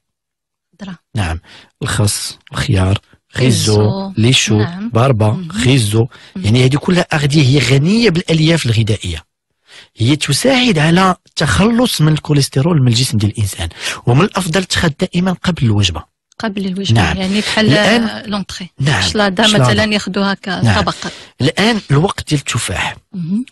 نعم. الخس الخيار خيزو. ليشو نعم. باربا. خيزو يعني هذه كلها أغذية هي غنية بالألياف الغذائية هي تساعد على التخلص من الكوليسترول من الجسم ديال الإنسان ومن الأفضل تخذ دائما قبل الوجبة قبل الوجبة نعم. يعني بحال لونطري نعم شلاضة. مثلا ياخذوها نعم. الآن الوقت ديال التفاح.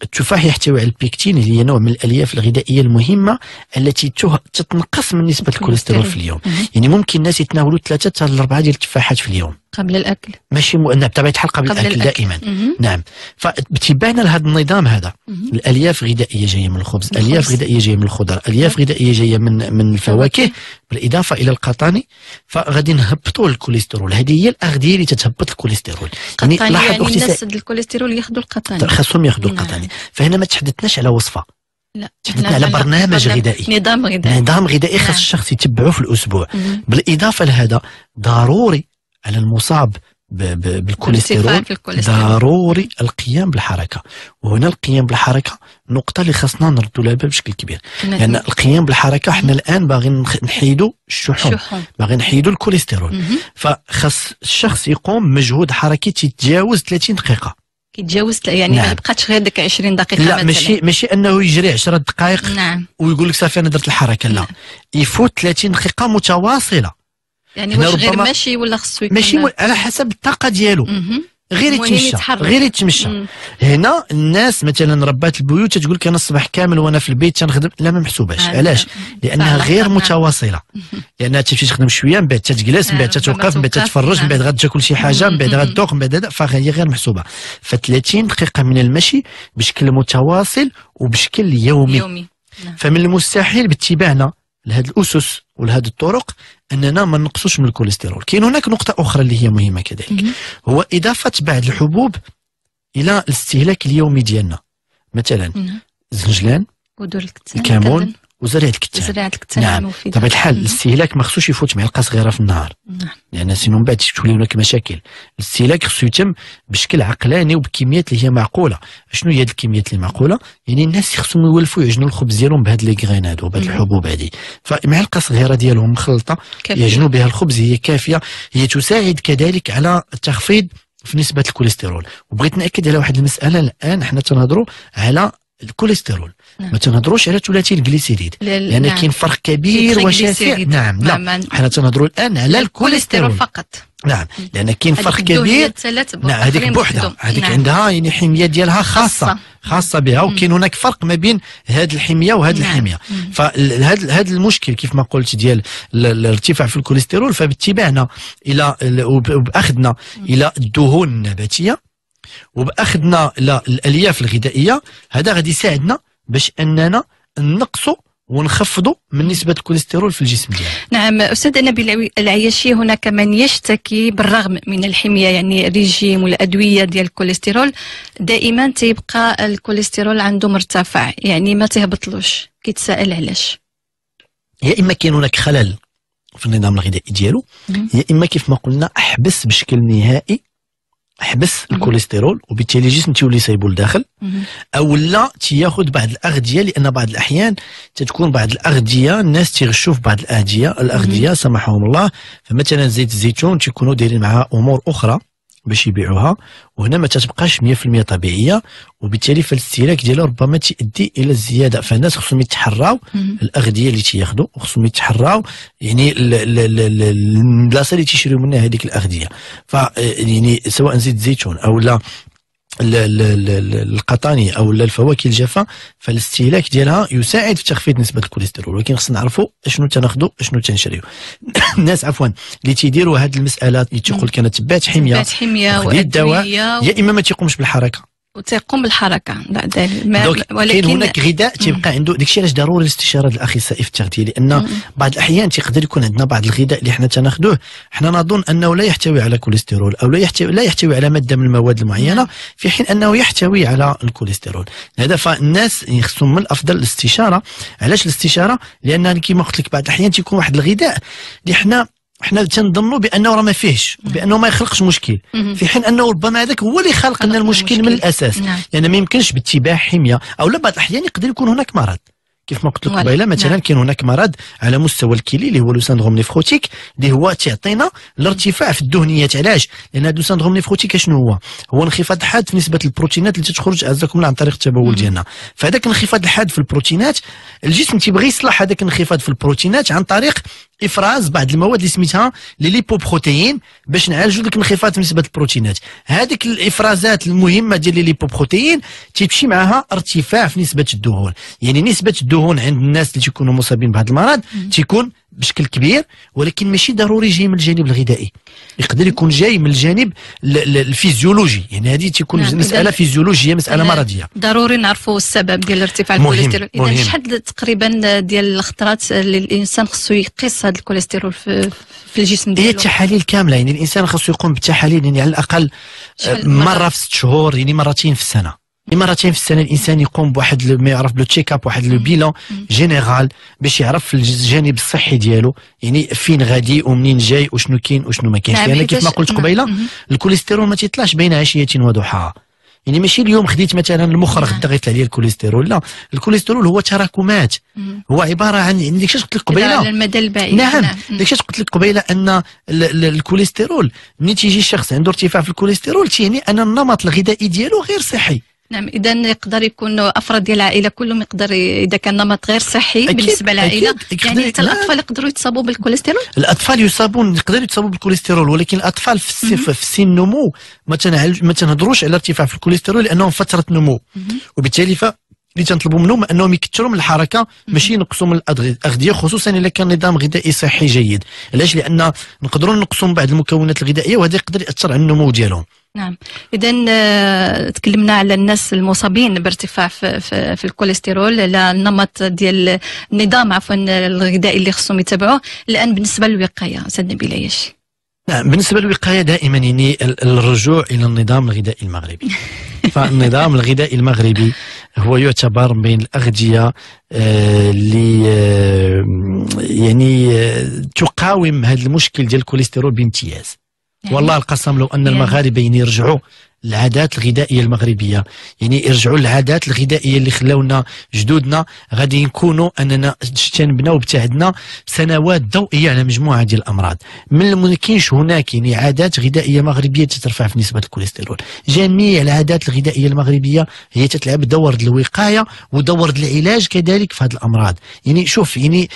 التفاح يحتوي على البيكتين اللي هي نوع من الألياف الغذائية المهمة التي تتنقص من نسبة الكوليسترول. في اليوم. مهم. يعني ممكن الناس يتناولوا ثلاثة حتى لأربعة ديال التفاحات في اليوم. قبل الأكل. ماشي م... نعم بطبيعة الحال قبل, قبل الأكل, الأكل. دائما. مهم. نعم. فبتبان لهذا النظام هذا. مهم. الألياف غذائية جاية من الخبز. الياف غذائية جاية من الخضر. الياف غذائية جاية من من الفواكه. بالإضافة إلى القطاني فغادي نهبطوا الكوليسترول. هذه هي الأغذية اللي تتهبط الكوليسترول. قطاني لاحظ يعني أختي الكوليسترول ياخذوا القطاني. خاصهم ياخذوا نعم. القطاني. فهنا ما تحدثناش على وصفة. لا تحدثنا على برنامج غذائي. نظام غذائي. نظام غذائي خاص نعم. الشخص يتبعه في الأسبوع. مهم. بالإضافة لهذا ضروري على المصاب بالكوليسترول. ضروري القيام بالحركة. وهنا القيام بالحركة نقطة اللي خاصنا نردوا لها بشكل كبير. لأن القيام بالحركة إحنا الآن باغيين نحيدوا الشحوم. شحوم باغيين نحيدوا الكوليسترول. فخاص الشخص يقوم مجهود حركي تيتجاوز 30 دقيقة. كيتجاوز يعني نعم. ما يبقاش غير ديك 20 دقيقة لا مثلاً. ماشي ماشي أنه يجري 10 دقائق نعم ويقول لك صافي أنا درت الحركة لا نعم. يفوت 30 دقيقة متواصلة يعني واش غير ماشي ولا خصو يكون ماشي على حسب الطاقة ديالو مهم. غير يتمشى. غير يتمشى. هنا الناس مثلا ربات البيوت تقول لك أنا الصباح كامل وأنا في البيت تنخدم. لا ما محسوباش. علاش؟ لأنها غير نعم. متواصلة. لأنها تمشي تخدم شوية من بعد تتجلس من بعد نعم، تتوقف من بعد تتفرج من نعم. بعد غتاكل شي حاجة من بعد. غتذوق من بعد هذا. فهي غير محسوبة. ف 30 دقيقة من المشي بشكل متواصل وبشكل يومي. يومي. فمن المستحيل باتباعنا لهذه الأسس ولهذه الطرق أننا ما نقصوش من الكوليسترول كاين هناك نقطة أخرى اللي هي مهمة كذلك. هو إضافة بعض الحبوب إلى الاستهلاك اليومي ديالنا مثلا. الزنجلان الكمون وزريعه الكتان زراعة الكتان نعم. بطبيعه الحال. الاستهلاك ما خصوش يفوت معلقه صغيرة في النهار نعم. لأن سينو من بعد تولي هناك مشاكل الاستهلاك خصو يتم بشكل عقلاني وبكميات اللي هي معقولة شنو هي الكميات اللي معقولة يعني الناس خصهم يولفوا يعجنوا الخبز ديالهم بهاد لي غرين هادو بهاد. الحبوب هادي فمعلقه صغيرة ديالهم مخلطة. يعجنوا بها الخبز هي كافية هي تساعد كذلك على التخفيض في نسبة الكوليسترول وبغيت نأكد على واحد المسألة الآن حنا تنهضروا على الكوليسترول نعم. ما تنهضروش على ثلاثي الجليسيريد لل- لأن نعم. كاين فرق كبير وشاسع. نعم لا نعم. حنا تنهضروا الآن على الكوليسترول فقط نعم لأن كاين فرق كبير نعم هذيك بوحدها. هذيك نعم. عندها يعني حمية ديالها خاصة خاصة. خاصة بها وكاين هناك فرق ما بين هذه الحمية وهذه نعم. الحمية. فهذا هذا المشكل كيف ما قلت ديال ال- الارتفاع في الكوليسترول فباتباعنا إلى ال- وب- وبأخذنا إلى الدهون النباتية وبأخذنا الألياف الغذائية هذا غادي يساعدنا باش أننا نقصوا ونخفضوا من نسبة الكوليسترول في الجسم ديالنا. نعم أستاذ نبيل العياشي هناك من يشتكي بالرغم من الحمية يعني الريجيم والأدوية ديال الكوليسترول دائما تيبقى الكوليسترول عنده مرتفع. يعني ما تهبطلوش. كيتساءل علاش؟ يا إما كاين هناك خلل في النظام الغذائي ديالو. يا إما كيف ما قلنا أحبس بشكل نهائي احبس مم. الكوليسترول وبالتالي الجسم تيولي يصايبو لداخل. أو لا تياخذ بعض الأغذية لأن بعض الأحيان تتكون بعض الأغذية الناس تيغشوا في بعض الأغذية الأغذية سمحهم الله فمثلا زيت الزيتون تيكونوا دايرين معها أمور أخرى باش يبيعوها وهنا ما تتبقاش 100% طبيعية وبالتالي فالاستهلاك ديالها ربما تؤدي إلى الزيادة فالناس خصهم يتحراو. الأغذية اللي تياخذوا وخصهم يتحراو يعني ال- ال- ال- ال- البلاصه اللي تيشريو منها هذيك الأغذية ف يعني سواء زيت الزيتون أو لا القطاني أو الفواكه الجافة فالاستهلاك ديالها يساعد في تخفيض نسبة الكوليسترول. ولكن خصنا نعرفوا أشنو تناخذوا أشنو تنشريو. الناس عفوا اللي تيديروا هذه المسألة اللي تيقول لك أنا تبعت حمية تبعت حمية وخديت الدواء وأدوية يا إما ما تيقومش بالحركة. وتقوم دال- ما donc كاين ولكن هناك غذاء تيبقى عنده. داكشي علاش ضروري الاستشارة الاخصائي في التغذية؟ لأن. بعض الأحيان تقدر يكون عندنا بعض الغذاء اللي حنا تناخذوه حنا نظن أنه لا يحتوي على كوليسترول أو لا يحتوي لا يحتوي على مادة من المواد المعينة نعم. في حين أنه يحتوي على الكوليسترول. هذا فالناس خصهم من الافضل الاستشارة. علاش الاستشارة؟ لأن كما قلت لك بعض الأحيان تيكون واحد الغذاء اللي حنا حنا تنظنوا بأنه راه ما فيهش بأنه ما يخلقش مشكل. في حين أنه ربما هذاك هو اللي خلق لنا المشكل من. الأساس. نعم. لأن ما يمكنش باتباع حمية. أو لا بعض الأحيان يقدر يكون هناك مرض. كيف ما قلت لك. قبيلة مثلا نعم. كاين هناك مرض على مستوى الكلي اللي هو le syndrome néphrotique اللي هو تعطينا الارتفاع في الدهنيات. علاش؟ لأن هذا syndrome néphrotique شنو هو؟ هو انخفاض حاد في نسبة البروتينات اللي تخرج عزكم عن طريق التبول ديالنا. فهذاك الانخفاض الحاد في البروتينات الجسم تيبغي يصلح هذاك الانخفاض في البروتينات عن طريق إفراز بعض المواد اللي سميتها les lipoprotéines باش نعالجوا ديك الانخفاض في نسبه البروتينات هذيك الإفرازات المهمة ديال les lipoprotéines تيمشي معها ارتفاع في نسبة الدهون. يعني نسبة الدهون عند الناس اللي تيكونوا مصابين بهذا المرض تيكون بشكل كبير ولكن ماشي ضروري جاي من الجانب الغذائي. يقدر يكون جاي من الجانب ال- ال- الفيزيولوجي. يعني هذه تكون نعم، مسألة فيزيولوجية مسألة مرضية. ضروري نعرفوا السبب ديال ارتفاع الكوليسترول. اذا. شحال تقريبا ديال الخطرات اللي الإنسان خصو يقيس هذا الكوليسترول في, في الجسم هي ديالو؟ التحاليل كاملة. يعني الإنسان خاصو يقوم بالتحاليل يعني على الأقل؟ مرة؟ في ست شهور يعني مرتين في السنة. مرتين في السنة الإنسان يقوم بواحد ما يعرف ب le check-up واحد le bilan général باش يعرف الجانب الصحي ديالو يعني فين غادي ومنين جاي وشنو كاين وشنو ما كاينش لأن كيف ما قلت نعم. قبيلة. الكوليسترول ما تيطلعش بين عشية وضحاها يعني ماشي اليوم خديت مثلا المخ راه نعم. غدا غيطلع لي الكوليسترول لا الكوليسترول هو تراكمات. هو عبارة عن يعني ديك الشيء قلت لك قبيلة على المدى البعيد نعم مم. داك الشيء قلت لك قبيلة أن ال- ال- الكوليسترول ملي تيجي الشخص عنده ارتفاع في الكوليسترول تيعني أن النمط الغذائي ديالو غير صحي نعم إذا يقدر يكون أفراد ديال العائلة كلهم يقدر إذا كان نمط غير صحي أكيد، بالنسبة للعائلة. يعني حتى. الأطفال يقدروا يتصابوا بالكوليسترول؟ الأطفال يصابون يقدروا يتصابوا بالكوليسترول ولكن الأطفال في السن في سن النمو ما تنعالج ما تنهضروش على ارتفاع في الكوليسترول لأنهم فترة نمو. وبالتالي ف اللي تنطلبوا منهم أنهم يكثروا من الحركه ماشي ينقصوا من الاغذيه خصوصا إذا كان نظام غذائي صحي جيد. علاش؟ لأن نقدروا نقصوا من بعض المكونات الغذائية وهذا يقدر يأثر على النمو ديالهم. نعم. اذا آه، تكلمنا على الناس المصابين بارتفاع في, في, في الكوليسترول على النمط ديال النظام عفوا الغذائي اللي خصهم يتبعوه الآن بالنسبة للوقاية أستاذ نبيل عياشي نعم. بالنسبة للوقاية دائما يعني ال- الرجوع إلى النظام الغذائي المغربي. فالنظام الغذائي المغربي هو يعتبر من الأغذية آه، اللي آه، يعني تقاوم هذا المشكل ديال الكوليسترول بامتياز. يعني والله القسم لو أن يعني- المغاربة يعني يرجعوا العادات الغذائية المغربية يعني يرجعوا العادات الغذائية اللي خلاونا جدودنا غادي نكونوا أننا اجتنبنا وابتعدنا سنوات ضوئية على مجموعة ديال الأمراض. من كاينش هناك يعني عادات غذائية مغربية تترفع في نسبة الكوليسترول. جميع العادات الغذائية المغربية هي تتلعب دور الوقاية ودور العلاج كذلك في هذه الأمراض. يعني شوف يعني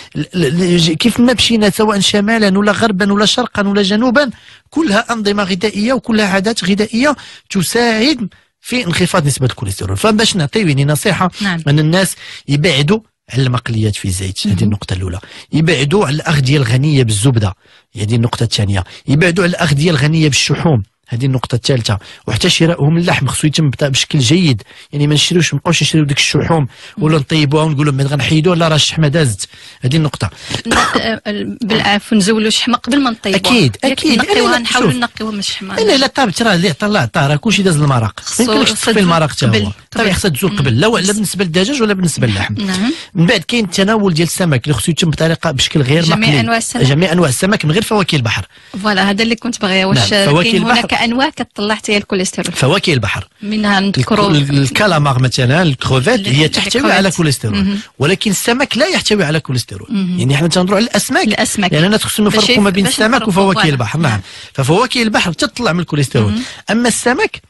كيف ما مشينا سواء شمالا ولا غربا ولا شرقا ولا جنوبا كلها أنظمة غذائية وكلها عادات غذائية تساعد في انخفاض نسبة الكوليسترول. فباش نعطيو يعني نصيحة نعم. أن الناس يبعدوا على المقليات في الزيت هذه النقطة الأولى. يبعدوا على الأغذية الغنية بالزبدة. هذه النقطة الثانية. يبعدوا على الأغذية الغنية بالشحوم. هذه النقطة الثالثة. وحتى شرائهم اللحم خصو يتم بشكل جيد. يعني ما نشريوش ما نبقاوش نشريو ديك الشحوم ولا نطيبوها ونقولوا من غنحيدوها لا راه الشحمة دازت. هذه النقطة. ن- آه، بالعفو نزولوا شحمه قبل ما نطيبوها. أكيد، ياك أكيد. نقيوها لا، لا، نحاولوا. نقيوها من الشحمة. الا الا طابت راه اللي عطى الله عطاه راه كلشي داز المرق. يمكنلكش تزول المرق حتى هو. طبيعي خصها تزول قبل. لا لا بالنسبة للدجاج ولا بالنسبة للحم نعم. من بعد كاين التناول ديال السمك اللي خصو يتم بطريقة بشكل غير جميع مقلي. أنواع السمك. جميع أنواع السمك من غير فواكه البحر. voilà هذا اللي كنت باغيه. واش نعم، كاين. هناك أنواع كتطلع حتى هي الكوليسترول فواكه البحر منها الك- نذكروا ال- الكالامار مثلا الكروفيت ال- هي تحتوي. على كوليسترول. ولكن السمك لا يحتوي على كوليسترول. يعني إحنا تنهضروا على الأسماك الأسماك يعني خصهم باش يفرقوا يف- ما بين السمك نفرقوا، وفواكه. البحر نعم. نعم ففواكه البحر تطلع من الكوليسترول. أما السمك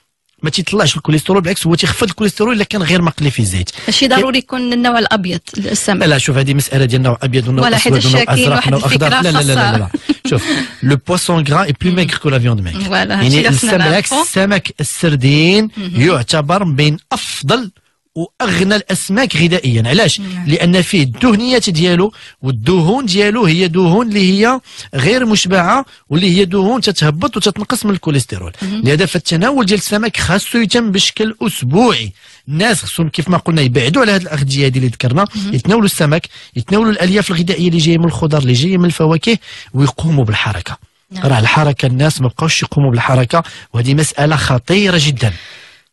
ما تيطلعش الكوليسترول بالعكس هو تيخفض الكوليسترول إلا كان غير مقلي في الزيت. ماشي ضروري يكون النوع الأبيض السمك لا لا شوف هذه مسألة ديال نوع ابيض ونوع ولا اسود حيت ونوع كاين ازرق واحد ونوع اخضر الفكرة لا لا لا لا, لا. شوف le poisson gras est plus maigre que la viande هادشي يعني السمك. السمك السردين يعتبر من بين أفضل وأغنى الأسماك غذائيا. علاش؟ نعم. لأن فيه الدهنيات ديالو والدهون ديالو هي دهون اللي هي غير مشبعة واللي هي دهون تتهبط وتتنقص من الكوليسترول. لهذا فالتناول ديال السمك خاصو يتم بشكل أسبوعي. الناس خصهم كيف ما قلنا يبعدوا على هذه الأغذية هذه اللي ذكرنا. يتناولوا السمك يتناولوا الألياف الغذائية اللي جاية من الخضر اللي جاية من الفواكه ويقوموا بالحركة. نعم. راه الحركة الناس ما بقاوش يقوموا بالحركة وهذه مسألة خطيرة جدا.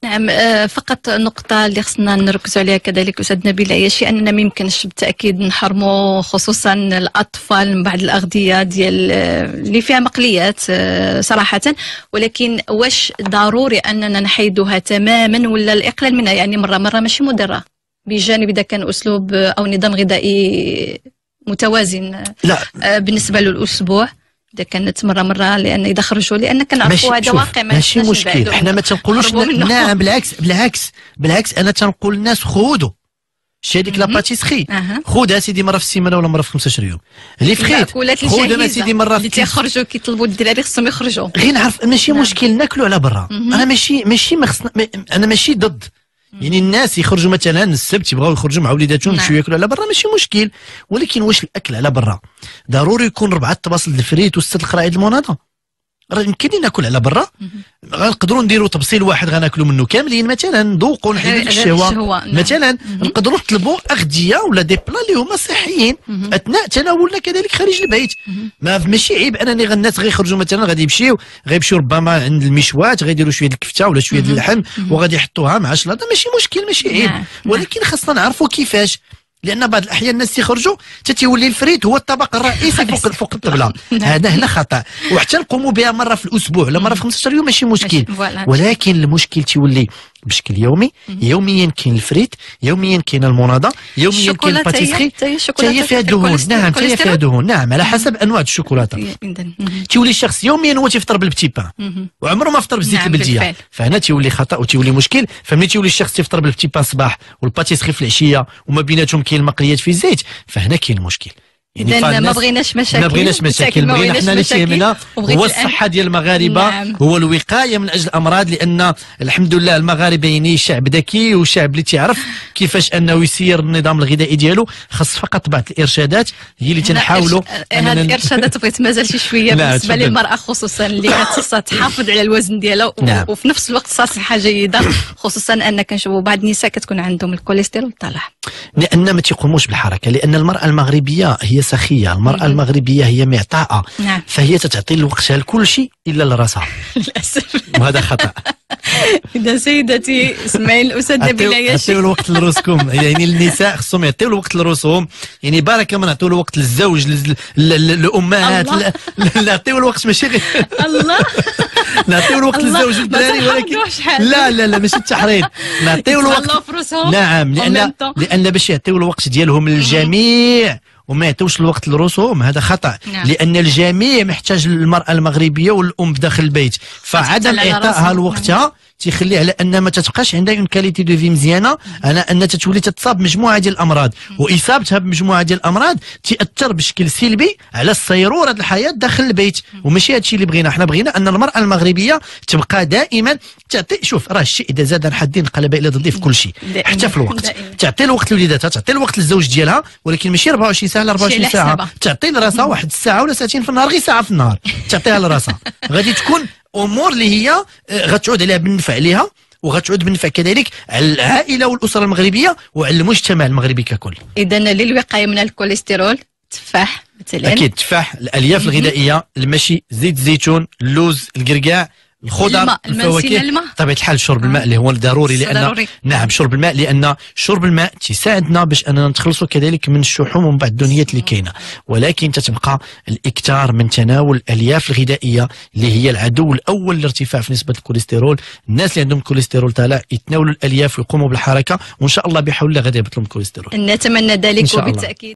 نعم آه، فقط نقطة اللي خصنا نركزوا عليها كذلك أستاذ نبيل عياشي أننا ما يمكنش بالتأكيد نحرموا خصوصا الأطفال من بعض الأغذية ديال آه، اللي فيها مقليات آه، صراحة. ولكن واش ضروري أننا نحيدوها تماما ولا الإقلال منها؟ يعني مرة مرة ماشي مضرة بجانب إذا كان أسلوب أو نظام غذائي متوازن لا. بالنسبة للأسبوع. إذا كانت مرة مرة لأن إذا خرجوا لأن كنعرفوا هذا واقع ما ماشي مشكل إحنا ما تنقولوش. نعم بالعكس بالعكس بالعكس أنا تنقول للناس خذوا شي هذيك. لاباتيسخي. خذها سيدي مرة في السيمانة ولا مرة في 15 يوم اللي فخيت خذها سيدي مرة اللي في تيخرجوا كيطلبوا الدراري خصهم يخرجوا غير نعرف ماشي. مشكل ناكلوا على برا. أنا ماشي ماشي ما خصنا أنا ماشي ضد يعني الناس يخرجوا مثلا السبت يبغاو يخرجوا مع وليداتهم نعم. يمشيو ياكلوا على برا ماشي مشكل. ولكن واش الأكل على برا؟ ضروري يكون ربعة طباصل الفريت وسته القراعيد المناضة. راه يمكن لي ناكل على برا. غنقدروا نديروا تبصيل واحد غناكلوا منه كاملين مثلا نذوقوا نحيدوا الشهوة نعم. مثلا نقدروا نطلبوا أغذية ولا دي بلا اللي هما صحيين. أثناء تناولنا كذلك خارج البيت. ما ماشي عيب أنني الناس غيخرجوا مثلا غادي يمشيو غيمشيو ربما عند المشوات غيديروا شوية الكفتة ولا شوية اللحم وغادي يحطوها مع شلاضه ماشي مشكل ماشي عيب. نعم، ولكن خاصنا نعرفوا كيفاش. لأن بعض الأحيان الناس تيخرجوا تتولي الفريت هو الطبق الرئيسي فوق فوق الطبلة. هذا هنا خطأ. وحتى نقوموا بها مرة في الأسبوع ولا مرة في 15 يوم ماشي مشكل. ولكن المشكل تيولي بشكل يومي يوميا كاين الفريت يوميا كاين المناضه يوميا كاين ال pâtisserie حتى هي فيها دهون. نعم حتى هي فيها؟ دهون. نعم على حسب أنواع الشوكولاتة. تيولي الشخص يوميا هو تيفطر بالبتي بان وعمره ما فطر بالزيت نعم، البلدية. فهنا تيولي خطأ وتيولي مشكل. فملي تيولي الشخص تيفطر بالبتي بان الصباح والباتيسري في العشية وما بيناتهم كاين المقليات في الزيت فهنا كاين المشكل اذا ما بغيناش مشاكل. ما بغيناش مشاكل بغينا حنا اللي تيهمنا وبغيت هو الصحة ديال المغاربة نعم. هو الوقاية من أجل الأمراض لأن الحمد لله المغاربة يعني شعب ذكي وشعب اللي تيعرف كيفاش أنه يسير النظام الغذائي ديالو. خاص فقط بعض الإرشادات هي اللي تنحاولوا هذه الإرشادات بغيت مازال شي شوية بالنسبة. للمرأة خصوصا اللي خاصها تحافظ على الوزن ديالها نعم. وفي نفس الوقت صحة جيدة خصوصا أن كنشوفوا بعض النساء كتكون عندهم الكوليسترول طالع لأن ما تيقوموش بالحركة لأن المرأة المغربية هي سخيه المرأة المغربية هي معطاءة نعم. فهي تتعطي وقتها لكل شيء إلا لرأسها. للأسف. وهذا خطأ. إذا سيدتي إسماعيل الاستاذ نبيل عطيو عياشي عطيو الوقت لروسكم يعني النساء خصهم يعطيو الوقت لروسهم يعني بارك ما نعطيو الوقت للزوج لل- لل- للأمهات نعطيو الوقت ماشي غير. الله. نعطيو الوقت للزوج والدراري ولكن. لا لا لا ماشي التحريض نعطيو الوقت نعم لأن. لأن باش يعطيو الوقت ديالهم للجميع. وما يعطيوش الوقت لروسهم هذا خطأ نعم. لأن الجميع محتاج المراه المغربية والأم بداخل البيت فعدم اعطائها. لوقتها تيخلي على أن ما تتبقاش عندها une qualité de vie مزيانة على أن تتولي تتصاب بمجموعه ديال الأمراض. واصابتها بمجموعه ديال الأمراض تاثر بشكل سلبي على السيروره الحياة داخل البيت. وماشي هادشي اللي بغينا. حنا بغينا أن المرأة المغربية تبقى دائما تعطي شوف راه الشيء إذا زاد عن حدين قلب إلى ضدي في كل شيء. حتى في الوقت. تعطي الوقت لوليداتها تعطي الوقت للزوج ديالها ولكن ماشي 24 ساعة لا 24 على ساعة. تعطي لراسها واحد الساعة ولا ساعتين في النهار غير ساعة في النهار. تعطيها لراسها. غادي تكون أمور اللي هي آه، غتعود عليها بالنفع عليها وغتعود بالنفع كذلك على العائلة والأسرة المغربية وعلى المجتمع المغربي ككل. اذا للوقاية من الكوليسترول تفاح مثلا. أكيد التفاح الألياف الغذائية المشي زيت الزيتون اللوز القرقاع الخضر الفواكه. بطبيعه الحال شرب الماء اللي هو ضروري خصو لأن ضروري. نعم شرب الماء لأن شرب الماء تساعدنا باش أننا نتخلصوا كذلك من الشحوم ومن بعض الدنيات اللي كاينة ولكن تتبقى الإكثار من تناول الألياف الغذائية اللي هي العدو الأول للارتفاع في نسبة الكوليسترول الناس اللي عندهم كوليسترول طالع يتناولوا الألياف ويقوموا بالحركة وإن شاء الله بحول الله غادي يهبط لهم الكوليسترول نتمنى ذلك. وبالتأكيد